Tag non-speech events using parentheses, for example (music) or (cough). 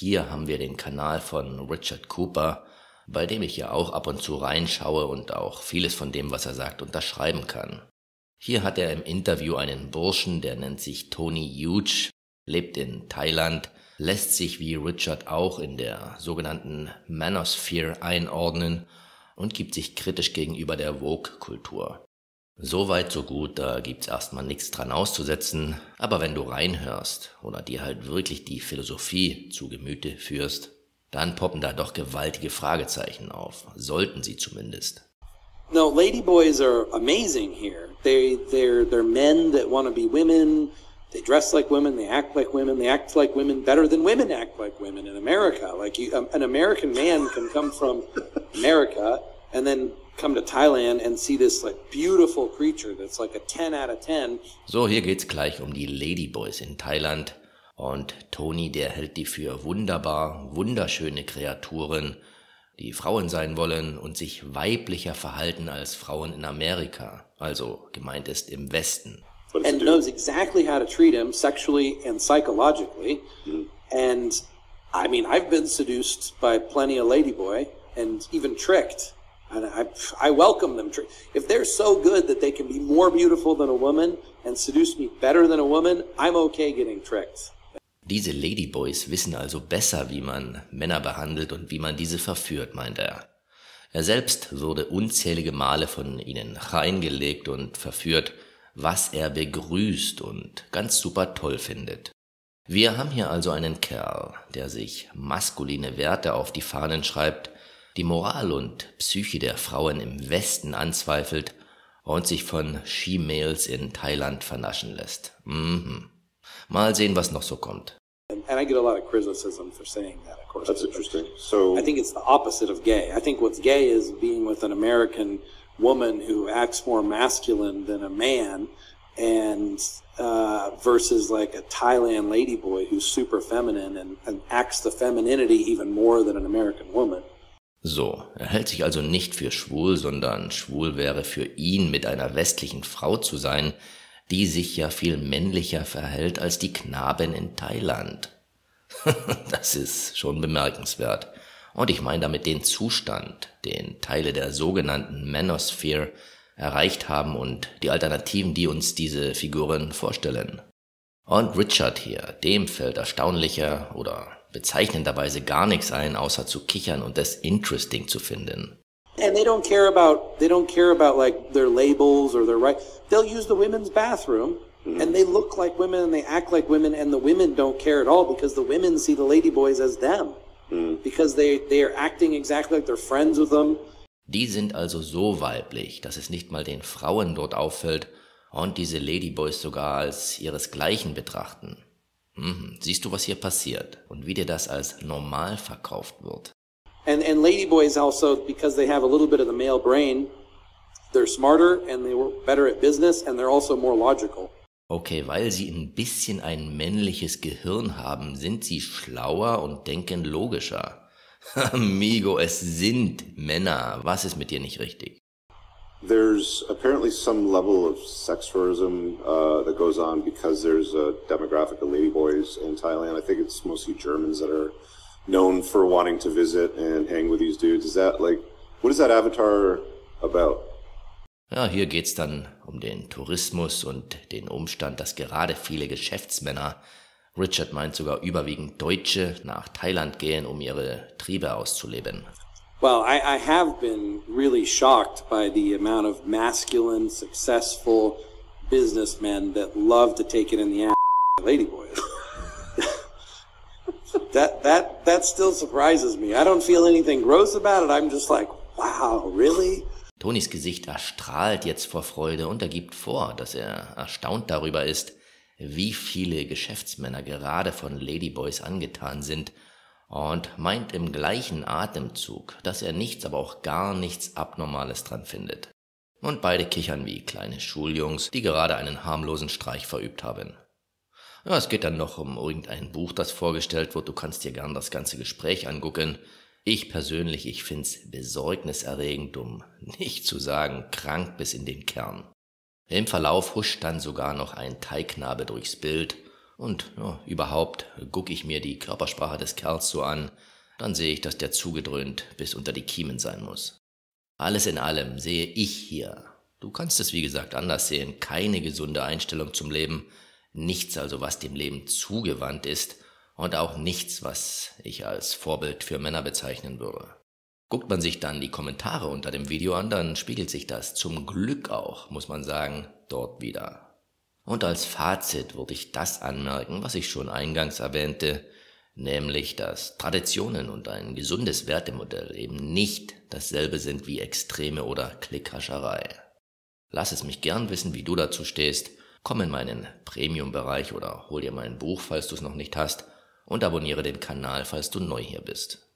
hier haben wir den Kanal von Richard Cooper, bei dem ich ja auch ab und zu reinschaue und auch vieles von dem, was er sagt, unterschreiben kann. Hier hat er im Interview einen Burschen, der nennt sich Tony Huge, lebt in Thailand, lässt sich wie Richard auch in der sogenannten Manosphere einordnen und gibt sich kritisch gegenüber der Vogue-Kultur. Soweit, so gut, da gibt's erstmal nichts dran auszusetzen, aber wenn du reinhörst oder dir halt wirklich die Philosophie zu Gemüte führst, dann poppen da doch gewaltige Fragezeichen auf, sollten sie zumindest. No, ladyboys are amazing here. They they're they're men that want to be women. They dress like women. They act like women. They act like women better than women act like women in America. Like you, um, an American man can come from America and then come to Thailand and see this like beautiful creature that's like a 10 out of 10. So, hier geht's gleich um die Ladyboys in Thailand. Und Tony, der hält die für wunderbar, wunderschöne Kreaturen die Frauen sein wollen und sich weiblicher verhalten als Frauen in Amerika, also gemeint ist im Westen. And knows exactly how to treat him sexually and psychologically. Mm. And I mean, I've been seduced by plenty of ladyboy and even tricked. And I, I welcome them. If they're so good that they can be more beautiful than a woman and seduce me better than a woman, I'm okay getting tricked. Diese Ladyboys wissen also besser, wie man Männer behandelt und wie man diese verführt, meint er. Er selbst wurde unzählige Male von ihnen reingelegt und verführt, was er begrüßt und ganz super toll findet. Wir haben hier also einen Kerl, der sich maskuline Werte auf die Fahnen schreibt, die Moral und Psyche der Frauen im Westen anzweifelt und sich von She-Males in Thailand vernaschen lässt. Mhm. Mal sehen, was noch so kommt. And, and I get a lot of criticism for saying that, of course. That's interesting. So I think it's the opposite of gay. I think what's gay is being with an American woman who acts more masculine than a man, and uh, versus like a Thailand ladyboy who's super feminine and, and acts the femininity even more than an American woman. So, er hält sich also nicht für schwul, sondern schwul wäre für ihn mit einer westlichen Frau zu sein, die sich ja viel männlicher verhält als die Knaben in Thailand. (laughs) das ist schon bemerkenswert. Und ich meine damit den Zustand, den Teile der sogenannten Manosphere erreicht haben und die Alternativen, die uns diese Figuren vorstellen. Und Richard hier, dem fällt erstaunlicher oder bezeichnenderweise gar nichts ein, außer zu kichern und es interesting zu finden. And they don't care about they don't care about like their labels or their right. They'll use the women's bathroom and they look like women and they act like women and the women don't care at all because the women see the ladyboys as them. Because they they are acting exactly like they're friends with them. Die sind also so weiblich, dass es nicht mal den Frauen dort auffällt und diese Ladyboys sogar als ihresgleichen betrachten. Mhm. Siehst du, was hier passiert und wie dir das als normal verkauft wird? And and ladyboys also because they have a little bit of the male brain, they're smarter and they were better at business and they're also more logical. Okay, weil sie ein bisschen ein männliches Gehirn haben, sind sie schlauer und denken logischer. (laughs) Amigo, es sind Männer. Was ist mit dir nicht richtig? There's apparently some level of sex tourism uh, that goes on because there's a demographic of ladyboys in Thailand. I think it's mostly Germans that are known for wanting to visit and hang with these dudes. Is that like, what is that Avatar about? Ja, hier geht's dann um den Tourismus und den Umstand, dass gerade viele Geschäftsmänner, Richard meint sogar überwiegend Deutsche, nach Thailand gehen, um ihre Triebe auszuleben. Well, I, I have been really shocked by the amount of masculine, successful businessmen that love to take it in the ass ladyboys. (laughs) that that that still surprises me. I don't feel anything gross about it. I'm just like, wow, really? Tonys Gesicht erstrahlt jetzt vor Freude und er gibt vor, dass er erstaunt darüber ist, wie viele Geschäftsmänner gerade von Ladyboys angetan sind und meint im gleichen Atemzug, dass er nichts, aber auch gar nichts Abnormales dran findet. Und beide kichern wie kleine Schuljungs, die gerade einen harmlosen Streich verübt haben. Ja, es geht dann noch um irgendein Buch, das vorgestellt wird. Du kannst dir gern das ganze Gespräch angucken. Ich persönlich, ich find's besorgniserregend, um nicht zu sagen krank bis in den Kern. Im Verlauf huscht dann sogar noch ein Teigknabe durchs Bild Und ja, überhaupt gucke ich mir die Körpersprache des Kerls so an, dann sehe ich, dass der zugedröhnt bis unter die Kiemen sein muss. Alles in allem sehe ich hier, du kannst es wie gesagt anders sehen, keine gesunde Einstellung zum Leben, nichts also, was dem Leben zugewandt ist und auch nichts, was ich als Vorbild für Männer bezeichnen würde. Guckt man sich dann die Kommentare unter dem Video an, dann spiegelt sich das zum Glück auch, muss man sagen, dort wieder. Und als Fazit würde ich das anmerken, was ich schon eingangs erwähnte, nämlich dass Traditionen und ein gesundes Wertemodell eben nicht dasselbe sind wie Extreme oder Klickhascherei. Lass es mich gern wissen, wie du dazu stehst, komm in meinen Premium-Bereich oder hol dir mein Buch, falls du es noch nicht hast, und abonniere den Kanal, falls du neu hier bist.